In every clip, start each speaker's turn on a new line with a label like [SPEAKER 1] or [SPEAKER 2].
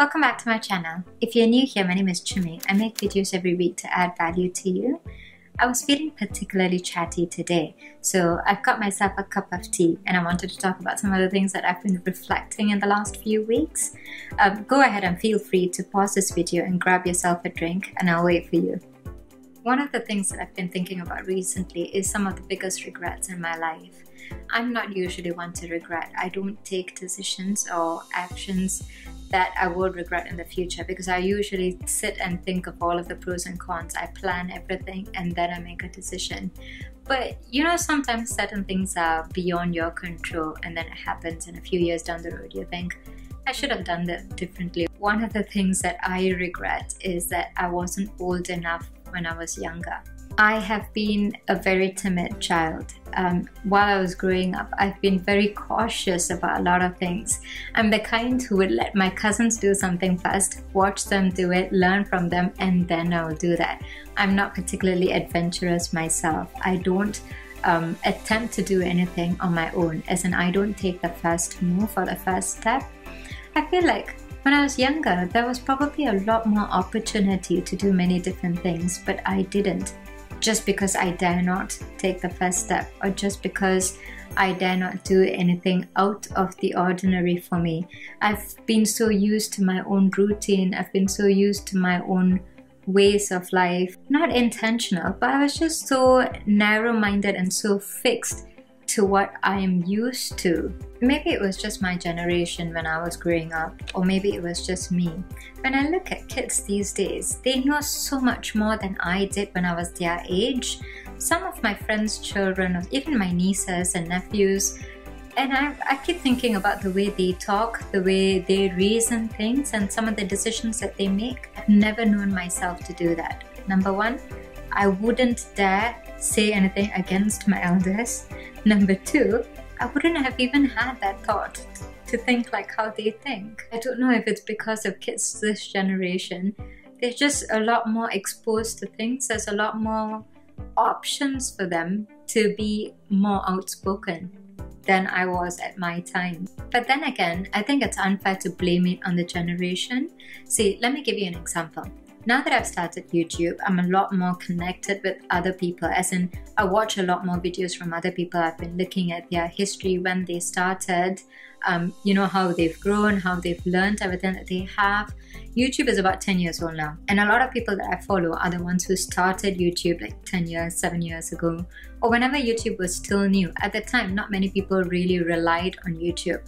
[SPEAKER 1] Welcome back to my channel. If you're new here, my name is Chumi. I make videos every week to add value to you. I was feeling particularly chatty today, so I've got myself a cup of tea and I wanted to talk about some of the things that I've been reflecting in the last few weeks. Um, go ahead and feel free to pause this video and grab yourself a drink and I'll wait for you. One of the things that I've been thinking about recently is some of the biggest regrets in my life. I'm not usually one to regret. I don't take decisions or actions that I will regret in the future because I usually sit and think of all of the pros and cons. I plan everything and then I make a decision. But you know, sometimes certain things are beyond your control and then it happens, and a few years down the road, you think, I should have done that differently. One of the things that I regret is that I wasn't old enough when I was younger. I have been a very timid child. Um, while I was growing up, I've been very cautious about a lot of things. I'm the kind who would let my cousins do something first, watch them do it, learn from them, and then I'll do that. I'm not particularly adventurous myself. I don't um, attempt to do anything on my own, as in, I don't take the first move or the first step. I feel like when I was younger, there was probably a lot more opportunity to do many different things, but I didn't just because I dare not take the first step or just because I dare not do anything out of the ordinary for me. I've been so used to my own routine, I've been so used to my own ways of life. Not intentional, but I was just so narrow minded and so fixed to what I am used to. Maybe it was just my generation when I was growing up, or maybe it was just me. When I look at kids these days, they know so much more than I did when I was their age. Some of my friends' children, or even my nieces and nephews, and I, I keep thinking about the way they talk, the way they reason things, and some of the decisions that they make. I've never known myself to do that. Number one, I wouldn't dare say anything against my elders. Number two, I wouldn't have even had that thought to think like how they think. I don't know if it's because of kids this generation. They're just a lot more exposed to things. There's a lot more options for them to be more outspoken than I was at my time. But then again, I think it's unfair to blame it on the generation. See, let me give you an example now that I've started YouTube, I'm a lot more connected with other people, as in, I watch a lot more videos from other people. I've been looking at their history when they started, um, you know, how they've grown, how they've learned everything that they have. YouTube is about 10 years old now, and a lot of people that I follow are the ones who started YouTube like 10 years, 7 years ago, or whenever YouTube was still new. At the time, not many people really relied on YouTube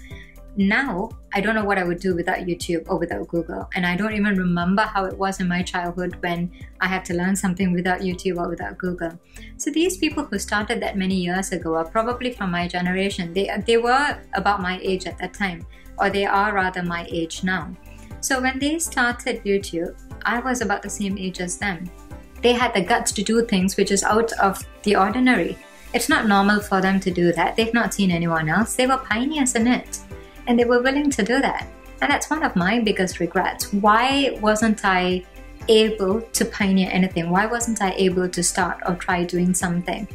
[SPEAKER 1] now I don't know what I would do without YouTube or without Google. And I don't even remember how it was in my childhood when I had to learn something without YouTube or without Google. So these people who started that many years ago are probably from my generation. They, they were about my age at that time, or they are rather my age now. So when they started YouTube, I was about the same age as them. They had the guts to do things which is out of the ordinary. It's not normal for them to do that. They've not seen anyone else. They were pioneers in it and they were willing to do that. And that's one of my biggest regrets. Why wasn't I able to pioneer anything? Why wasn't I able to start or try doing something?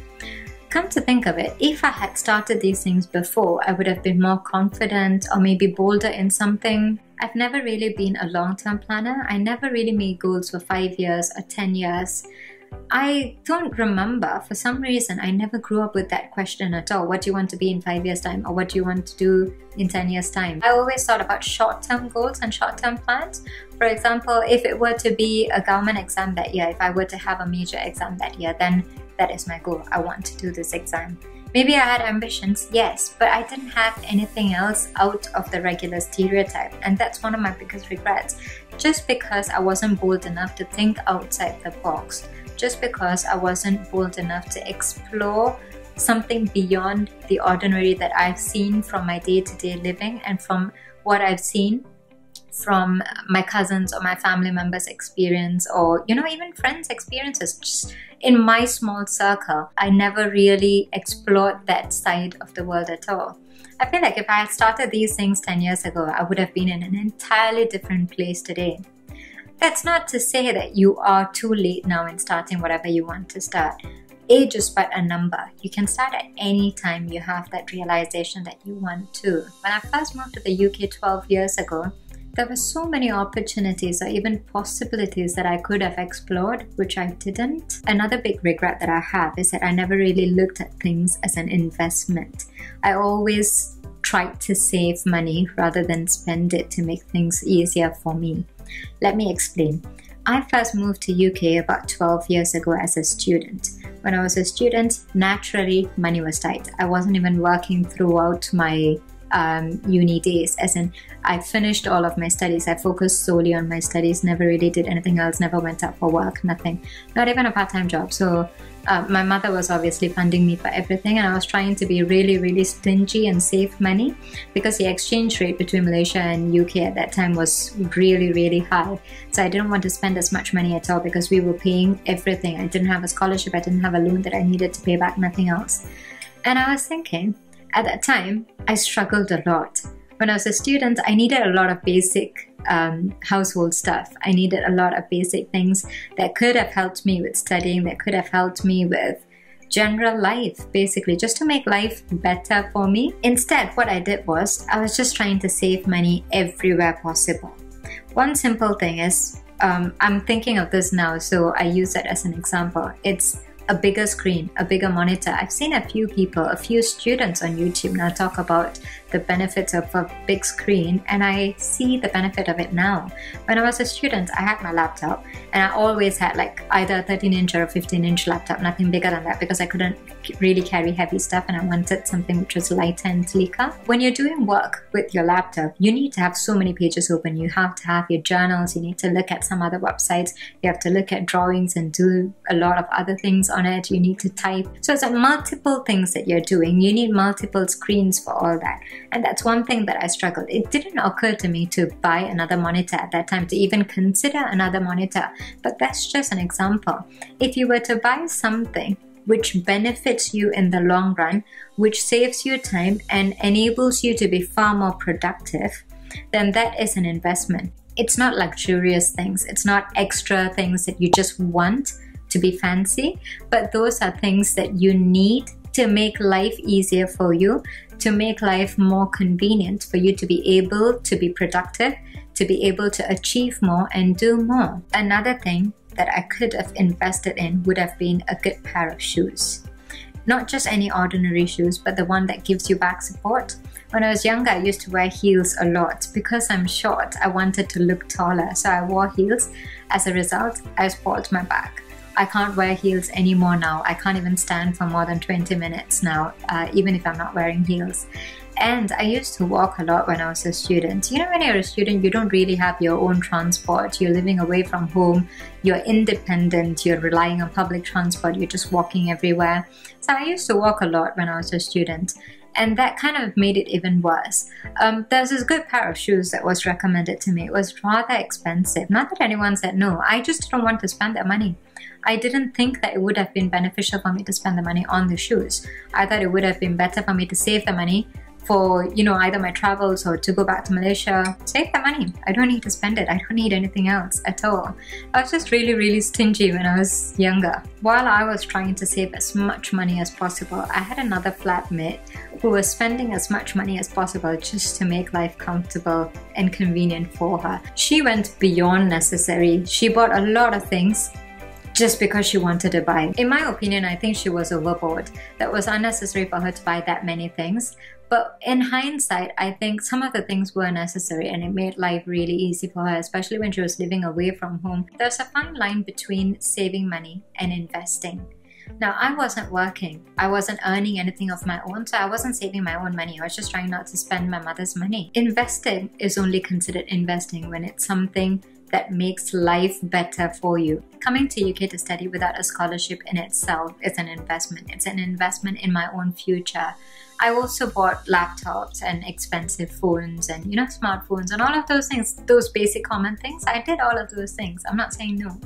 [SPEAKER 1] Come to think of it, if I had started these things before, I would have been more confident or maybe bolder in something. I've never really been a long term planner. I never really made goals for five years or 10 years. I don't remember. For some reason, I never grew up with that question at all. What do you want to be in five years' time, or what do you want to do in 10 years' time? I always thought about short term goals and short term plans. For example, if it were to be a government exam that year, if I were to have a major exam that year, then that is my goal. I want to do this exam. Maybe I had ambitions, yes, but I didn't have anything else out of the regular stereotype, and that's one of my biggest regrets. Just because I wasn't bold enough to think outside the box just because I wasn't bold enough to explore something beyond the ordinary that I've seen from my day to day living and from what I've seen from my cousins or my family members' experience or, you know, even friends' experiences. Just in my small circle, I never really explored that side of the world at all. I feel like if I had started these things 10 years ago, I would have been in an entirely different place today. That's not to say that you are too late now in starting whatever you want to start. Age is but a number. You can start at any time you have that realization that you want to. When I first moved to the UK 12 years ago, there were so many opportunities or even possibilities that I could have explored, which I didn't. Another big regret that I have is that I never really looked at things as an investment. I always tried to save money rather than spend it to make things easier for me. Let me explain. I first moved to UK about 12 years ago as a student. When I was a student, naturally money was tight. I wasn't even working throughout my um, uni days, as in I finished all of my studies. I focused solely on my studies, never really did anything else, never went out for work, nothing, not even a part time job. So uh, my mother was obviously funding me for everything, and I was trying to be really, really stingy and save money because the exchange rate between Malaysia and UK at that time was really, really high. So I didn't want to spend as much money at all because we were paying everything. I didn't have a scholarship, I didn't have a loan that I needed to pay back, nothing else. And I was thinking, at that time, I struggled a lot. When I was a student, I needed a lot of basic um, household stuff. I needed a lot of basic things that could have helped me with studying, that could have helped me with general life, basically, just to make life better for me. Instead, what I did was I was just trying to save money everywhere possible. One simple thing is um, I'm thinking of this now, so I use it as an example. It's a bigger screen, a bigger monitor. I've seen a few people, a few students on YouTube now talk about the benefits of a big screen, and I see the benefit of it now. When I was a student, I had my laptop, and I always had like either a 13 inch or a 15 inch laptop, nothing bigger than that because I couldn't really carry heavy stuff and I wanted something which was lighter and sleeker. When you're doing work with your laptop, you need to have so many pages open. You have to have your journals, you need to look at some other websites, you have to look at drawings and do a lot of other things on it, you need to type. So it's like multiple things that you're doing. You need multiple screens for all that. And that's one thing that I struggled. It didn't occur to me to buy another monitor at that time, to even consider another monitor. But that's just an example. If you were to buy something which benefits you in the long run, which saves you time and enables you to be far more productive, then that is an investment. It's not luxurious things, it's not extra things that you just want to be fancy, but those are things that you need to make life easier for you, to make life more convenient for you to be able to be productive, to be able to achieve more and do more. Another thing that I could have invested in would have been a good pair of shoes. Not just any ordinary shoes, but the one that gives you back support. When I was younger, I used to wear heels a lot. Because I'm short, I wanted to look taller, so I wore heels. As a result, I spoiled my back. I can't wear heels anymore now. I can't even stand for more than 20 minutes now, uh, even if I'm not wearing heels. And I used to walk a lot when I was a student. You know, when you're a student, you don't really have your own transport. You're living away from home. You're independent. You're relying on public transport. You're just walking everywhere. So I used to walk a lot when I was a student and that kind of made it even worse. Um, there's this good pair of shoes that was recommended to me. It was rather expensive. Not that anyone said no, I just didn't want to spend that money. I didn't think that it would have been beneficial for me to spend the money on the shoes. I thought it would have been better for me to save the money for you know either my travels or to go back to Malaysia. Save the money. I don't need to spend it. I don't need anything else at all. I was just really really stingy when I was younger. While I was trying to save as much money as possible, I had another flatmate who was spending as much money as possible just to make life comfortable and convenient for her. She went beyond necessary. She bought a lot of things just because she wanted to buy. In my opinion, I think she was overboard. That was unnecessary for her to buy that many things. But in hindsight, I think some of the things were necessary and it made life really easy for her, especially when she was living away from home. There's a fine line between saving money and investing. Now, I wasn't working. I wasn't earning anything of my own, so I wasn't saving my own money. I was just trying not to spend my mother's money. Investing is only considered investing when it's something that makes life better for you. Coming to UK to study without a scholarship in itself is an investment. It's an investment in my own future. I also bought laptops and expensive phones and you know smartphones and all of those things, those basic common things. I did all of those things. I'm not saying no.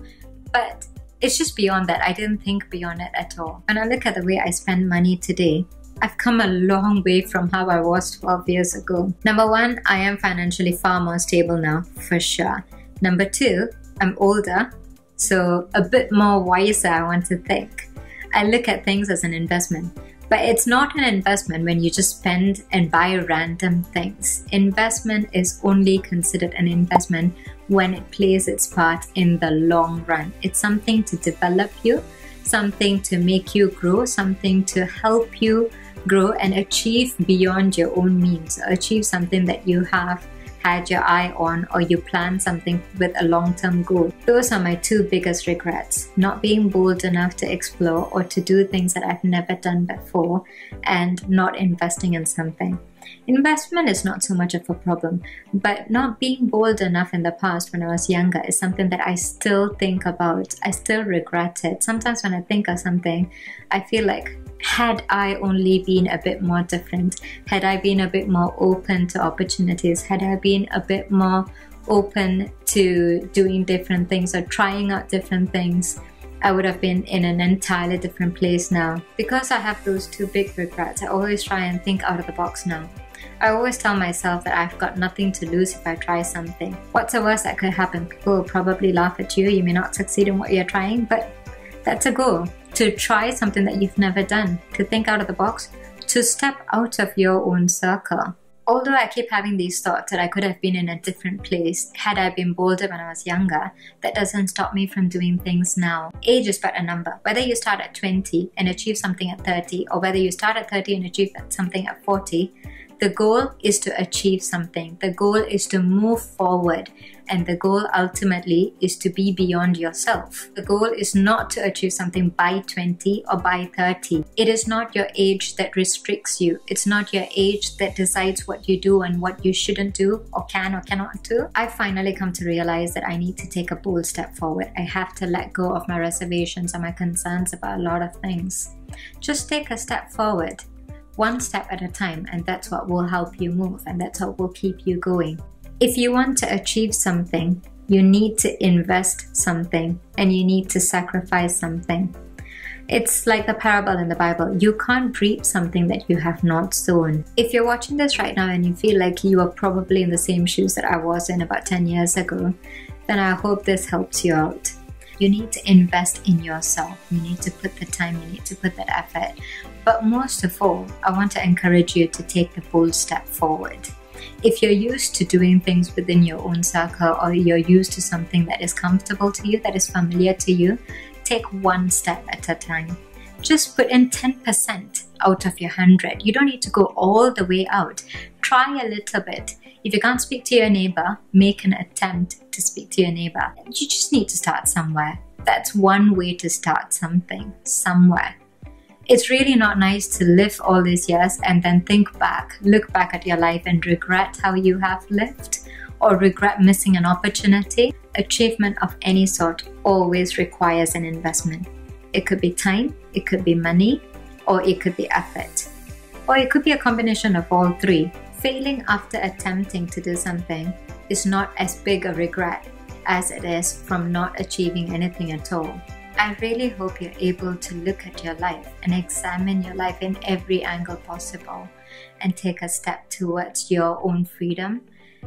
[SPEAKER 1] But it's just beyond that. I didn't think beyond it at all. When I look at the way I spend money today, I've come a long way from how I was 12 years ago. Number one, I am financially far more stable now, for sure. Number two, I'm older, so a bit more wiser, I want to think. I look at things as an investment. But it's not an investment when you just spend and buy random things. Investment is only considered an investment when it plays its part in the long run. It's something to develop you, something to make you grow, something to help you grow and achieve beyond your own means, achieve something that you have had your eye on or you plan something with a long term goal. Those are my two biggest regrets not being bold enough to explore or to do things that I've never done before and not investing in something. Investment is not so much of a problem, but not being bold enough in the past when I was younger is something that I still think about. I still regret it. Sometimes when I think of something, I feel like had I only been a bit more different, had I been a bit more open to opportunities, had I been a bit more open to doing different things or trying out different things, I would have been in an entirely different place now. Because I have those two big regrets, I always try and think out of the box now. I always tell myself that I've got nothing to lose if I try something. What's the worst that could happen? People will probably laugh at you, you may not succeed in what you're trying, but that's a goal to try something that you've never done, to think out of the box, to step out of your own circle. Although I keep having these thoughts that I could have been in a different place had I been bolder when I was younger, that doesn't stop me from doing things now. Age is but a number. Whether you start at 20 and achieve something at 30, or whether you start at 30 and achieve something at 40, the goal is to achieve something. The goal is to move forward. And the goal ultimately is to be beyond yourself. The goal is not to achieve something by 20 or by 30. It is not your age that restricts you. It's not your age that decides what you do and what you shouldn't do or can or cannot do. I finally come to realize that I need to take a bold step forward. I have to let go of my reservations and my concerns about a lot of things. Just take a step forward one step at a time, and that's what will help you move, and that's what will keep you going. If you want to achieve something, you need to invest something and you need to sacrifice something. It's like the parable in the Bible. You can't reap something that you have not sown. If you're watching this right now and you feel like you are probably in the same shoes that I was in about 10 years ago, then I hope this helps you out. You need to invest in yourself. You need to put the time, you need to put that effort. But most of all, I want to encourage you to take the bold step forward. If you're used to doing things within your own circle or you're used to something that is comfortable to you, that is familiar to you, take one step at a time. Just put in 10% out of your 100. You don't need to go all the way out. Try a little bit. If you can't speak to your neighbor, make an attempt to speak to your neighbor. You just need to start somewhere. That's one way to start something, somewhere it's really not nice to live all these years and then think back, look back at your life and regret how you have lived or regret missing an opportunity. Achievement of any sort always requires an investment. It could be time, it could be money, or it could be effort. Or it could be a combination of all three. Failing after attempting to do something is not as big a regret as it is from not achieving anything at all. I really hope you're able to look at your life and examine your life in every angle possible and take a step towards your own freedom.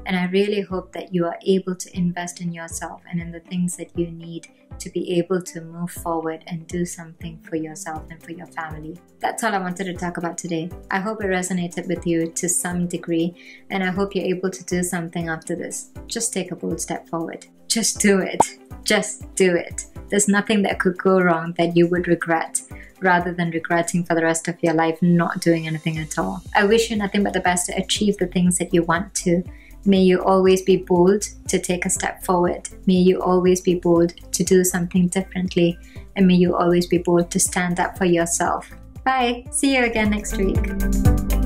[SPEAKER 1] And I really hope that you are able to invest in yourself and in the things that you need to be able to move forward and do something for yourself and for your family. That's all I wanted to talk about today. I hope it resonated with you to some degree, and I hope you're able to do something after this. Just take a bold step forward. Just do it. Just do it. There's nothing that could go wrong that you would regret rather than regretting for the rest of your life not doing anything at all. I wish you nothing but the best to achieve the things that you want to. May you always be bold to take a step forward. May you always be bold to do something differently. And may you always be bold to stand up for yourself. Bye. See you again next week.